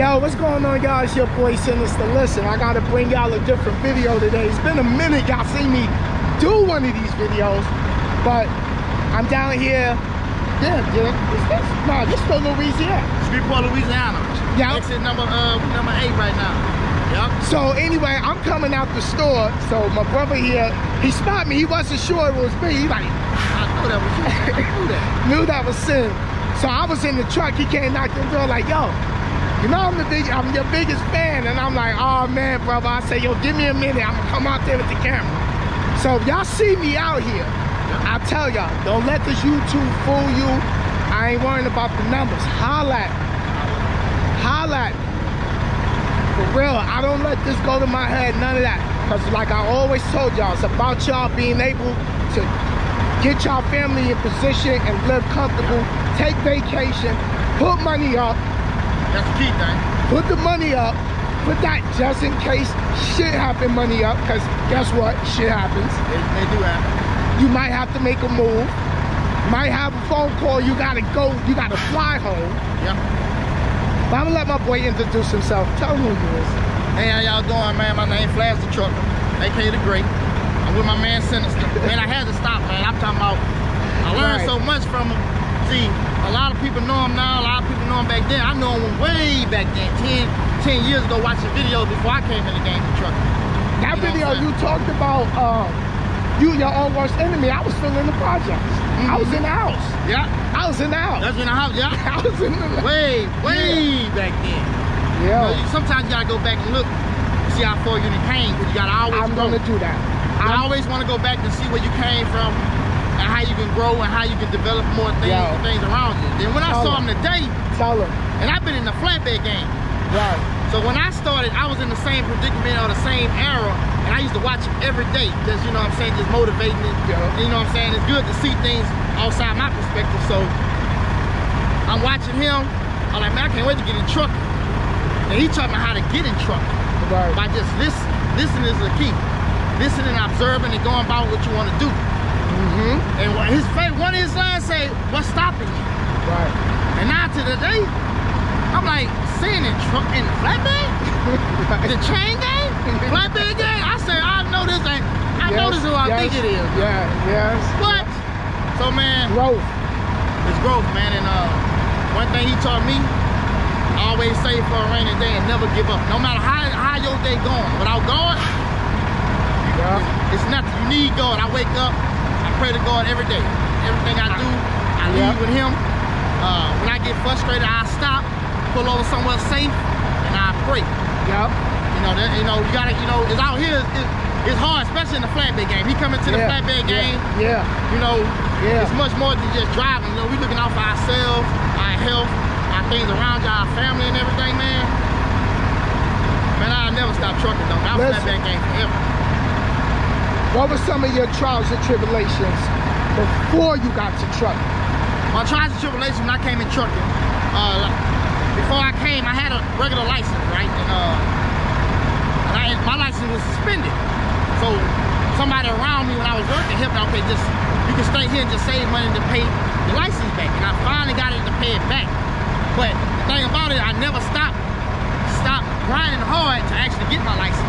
Yo, what's going on, y'all? It's your boy Sinister. Listen, I gotta bring y'all a different video today. It's been a minute y'all see me do one of these videos, but I'm down here. Damn, dude, is this? Nah, this for Louisiana. Shreveport, Louisiana. Yeah. Exit number uh number eight right now. Yep. So anyway, I'm coming out the store. So my brother here, he spotted me. He wasn't sure it was me. He like I knew that was you. I knew that. knew that was sin. So I was in the truck. He came knock the door like, yo, you know I'm the big, I'm your biggest fan. And I'm like, oh man, brother. I say, yo, give me a minute. I'm gonna come out there with the camera. So if y'all see me out here, I tell y'all, don't let this YouTube fool you. I ain't worrying about the numbers. Holla at me. Holla at me. For real, I don't let this go to my head, none of that. Because like I always told y'all, it's about y'all being able to get y'all family in position and live comfortable, take vacation, put money up, That's the key thing. put the money up, put that just in case shit happen money up, because guess what? Shit happens. They, they do have. You might have to make a move. Might have a phone call, you gotta go, you gotta fly home. Yep. But I'm gonna let my boy introduce himself. Tell him who he is. Hey, how y'all doing, man? My name Flash the Trucker, aka the Great. I'm with my man Sinister. Man, I had to stop, man. I'm talking about. I learned Right. so much from him. See, a lot of people know him now. A lot of people know him back then. I know him way back then, 10, 10 years ago, watching videos before I came in the game for trucking. That You know video you talked about, um, you your own worst enemy. I was still in the projects. I was in the house. Yeah, I was in the house. that's in the house. Yeah, I was in the way, way back then. You know, Yeah, you- sometimes you gotta go back and look, see how far you came, but you gotta always I'm go. gonna do that. I always want to go back to see where you came from and how you can grow and how you can develop more things Yo. and things around you. Then when I saw him. today, Tell him. and I've been in the flatbed game. Right. So when I started, I was in the same predicament or the same era, and I used to watch him every day, just you know what I'm saying, just motivating me. Yeah. You know what I'm saying? It's good to see things outside my perspective. So I'm watching him. I'm like, man, I can't wait to get in truck. And he taught me how to get in truck Right. by just listen. Listening is the key. Listening, observing, and going about what you want to do. Mm-hmm. And what his face, one of his lines say, "What's stopping you?" Right. And now to the day, I'm like seeing in truck in the flatbed, the chain gang, flatbed gang. I say, I know this ain't. I know this is who I yes, think it is. Yeah, yes. What? So man, Growth. it's growth, man. And uh, one thing he taught me, always save for a rainy day and never give up. No matter how how your day going, without God, Yeah. it's nothing. You need God. I wake up, pray to God every day. Everything I do, I leave with Him. Uh, when I get frustrated, I stop, pull over somewhere safe, and I pray. Yep. You know, that, you know, you gotta, you know, it's out here. It's, it's hard, especially in the flatbed game. He coming to the yeah. flatbed yeah. game. Yeah. You know, Yeah. it's much more than just driving. You know, we looking out for ourselves, our health, our things around you, our family, and everything, man. Man, I'll never stop trucking though. Listen. flatbed game forever. What were some of your trials and tribulations before you got to trucking? My trials and tribulations when I came in trucking, uh, before I came, I had a regular license, right? And, uh, and I, my license was suspended. So somebody around me when I was working helped me, okay, just, you can stay here and just save money to pay the license back. And I finally got it to pay it back. But the thing about it, I never stopped, stopped grinding hard to actually get my license.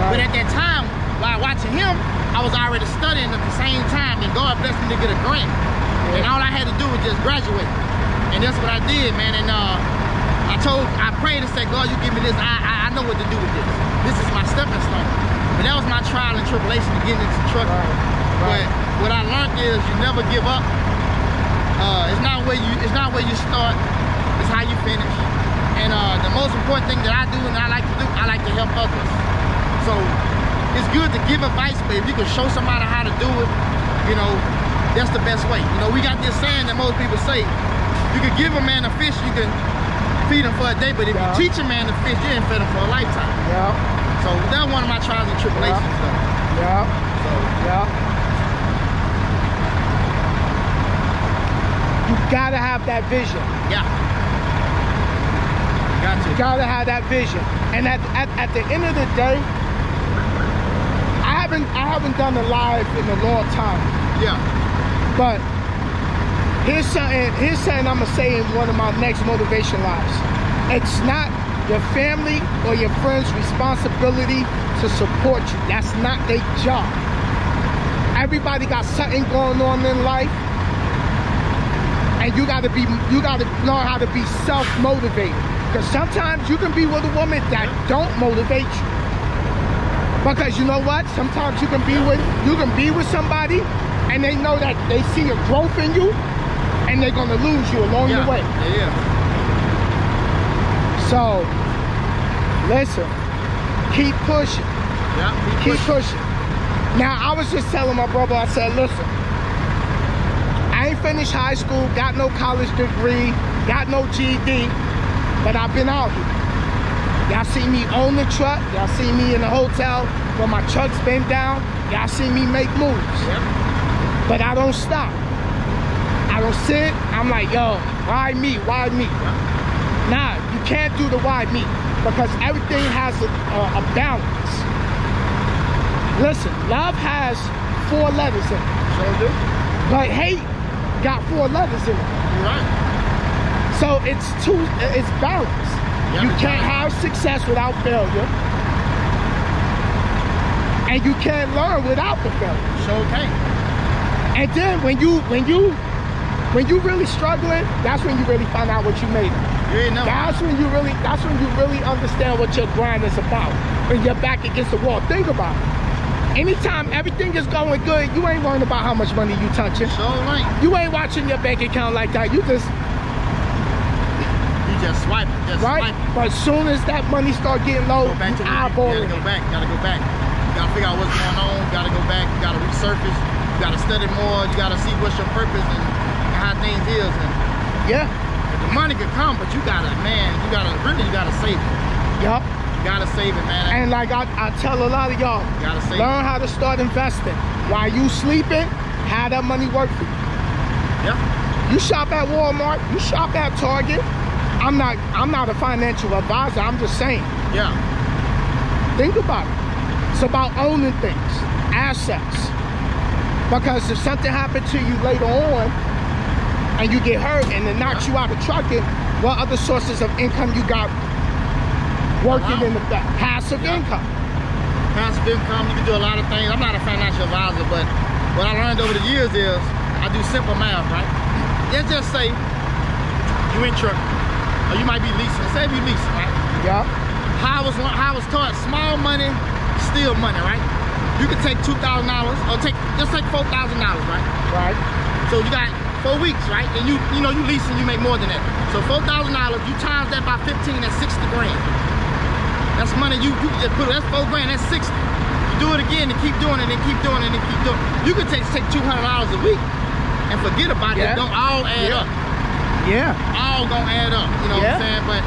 Right. But at that time, while watching him, I was already studying at the same time, and God blessed me to get a grant. And all I had to do was just graduate. And that's what I did, man. And uh, I told, I prayed and said, God, you give me this. I, I, I know what to do with this. This is my stepping stone. But that was my trial and tribulation to get into trucking. Right, right. But what I learned is you never give up. Uh, it's not where you, it's not where you start. It's how you finish. And uh, the most important thing that I do and I like to do, I like to help others. So it's good to give advice, but if you can show somebody how to do it, you know, that's the best way. You know, we got this saying that most people say, you can give a man a fish, you can feed him for a day, but if Yeah. you teach a man to fish, you ain't fed him for a lifetime. Yep. So that's one of my trials and tribulations though. Yep. So Yep. You gotta have that vision. yeah. Got You you. gotta have that vision. And at, at, at the end of the day, haven't I haven't done a live in a long time. Yeah. But here's something here's something I'm gonna say in one of my next motivation lives. It's not your family or your friends' responsibility to support you. That's not their job. Everybody got something going on in life. And you gotta be you gotta learn how to be self-motivated. Because sometimes you can be with a woman that don't motivate you. Because you know what? Sometimes you can be with you can be with somebody and they know that they see a growth in you and they're gonna lose you along Yeah. the way. Yeah. So listen, keep pushing, Yeah. keep pushing. Now I was just telling my brother, I said, listen, I ain't finished high school, got no college degree, got no GED, but I've been out here. Y'all see me own the truck. Y'all see me in the hotel where my truck's been down. Y'all see me make moves. Yeah. But I don't stop. I don't sit. I'm like, yo, why me? Why me? Nah, you can't do the why me because everything has a, a, a balance. Listen, love has four letters in it, do. but hate got four letters in it. You're right. So it's two, it's balanced. You can't have success without failure. And you can't learn without the failure. So okay. And then when you when you when you really struggling, that's when you really find out what you made. of. You ain't never. That's when you really that's when you really understand what your grind is about. When you're back against the wall. Think about it. Anytime everything is going good, you ain't worrying about how much money you touching. So right. You ain't watching your bank account like that. You just just swipe it. Just right. swipe it. But as soon as that money start getting low, Go back to the. You gotta go back. Gotta go back. You gotta figure out what's going on. You gotta go back. You gotta resurface. You gotta study more. You gotta see what's your purpose and how things is. And Yeah. the money could come, but you gotta, man, you gotta really, you gotta save it. Yup. You gotta save it, man. And like I, I tell a lot of y'all, save it. learn how to start investing. While you sleeping, have that money work for you. Yep. You shop at Walmart, you shop at Target. I'm not I'm not a financial advisor. I'm just saying. Yeah. Think about it. It's about owning things, assets. Because if something happened to you later on and you get hurt and it knocks you out of trucking, what other sources of income you got working Wow. in the back? Passive Yeah. income. passive income. You can do a lot of things. I'm not a financial advisor, but what I learned over the years is I do simple math, right? Let's just say you in truck, or you might be leasing. Say if you leasing, right? Yeah. How I was how I was taught small money, still money, right? You can take two thousand dollars, or take just take four thousand dollars, right? Right. So you got four weeks, right? And you you know you leasing, you make more than that. So four thousand dollars, you times that by fifteen, that's sixty grand. That's money you you just put that's four grand, that's sixty. You do it again and keep doing it and keep doing it and keep doing it. You could take take two hundred dollars a week and forget about it. Yeah. It's gonna all add Yeah. up. Yeah. All gonna add up. You know Yeah. what I'm saying? But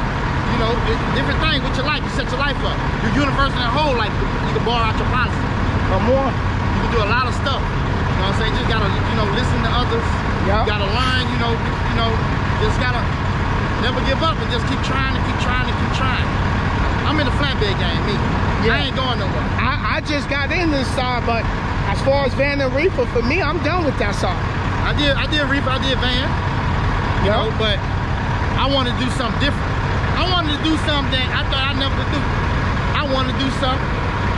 you know, different things with your life. You set your life up. Your universe and whole life. You can borrow out your policy. Come more. You can do a lot of stuff. You know what I'm saying? Just gotta, you know, listen to others. Yeah. You gotta learn, you know, you know, just gotta never give up and just keep trying and keep trying and keep trying. I'm in the flatbed game, me. Yeah. I ain't going nowhere. I, I just got in this side, but as far as Van and Reefer, for me, I'm done with that side. I did I did reefer, I did van, you know, but I wanted to do something different. I wanted to do something that I thought I never would do. I wanted to do something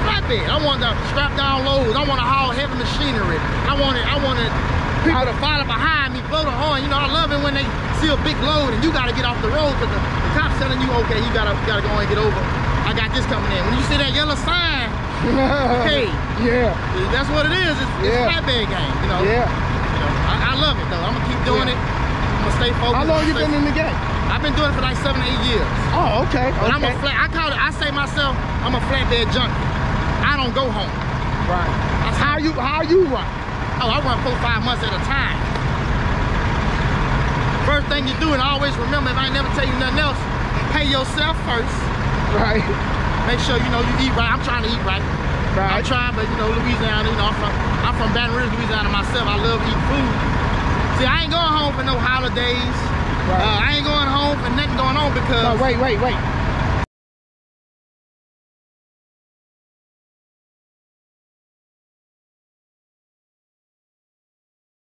flatbed. I wanted to strap down loads. I want to haul heavy machinery. I wanted I wanted people to follow behind me, blow the horn. You know, I love it when they see a big load and you got to get off the road because the, the cop's telling you, okay, you gotta gotta go and get over. I got this coming in. When you see that yellow sign, hey, Yeah. that's what it is. It's, it's Yeah. flatbed game. You know. Yeah. You know, I, I love it though. I'm gonna keep doing Yeah. it. Gonna stay focused. How long you been in the game? I've been doing it for like seven, eight years. Oh, okay. But I'm a okay. flat. I call it. I say myself, I'm a flatbed junkie. I don't go home. Right. How you how you run? Oh, I run four, five months at a time. First thing you do, and always remember, if I never tell you nothing else, pay yourself first. Right. Make sure you know you eat right. I'm trying to eat right. Right. I'm trying, but you know, Louisiana, you know, I'm from I'm from Baton Rouge, Louisiana myself. I love eating food. See, I ain't going home for no holidays. Right. Uh, I ain't going home for nothing going on because No, wait, wait, wait.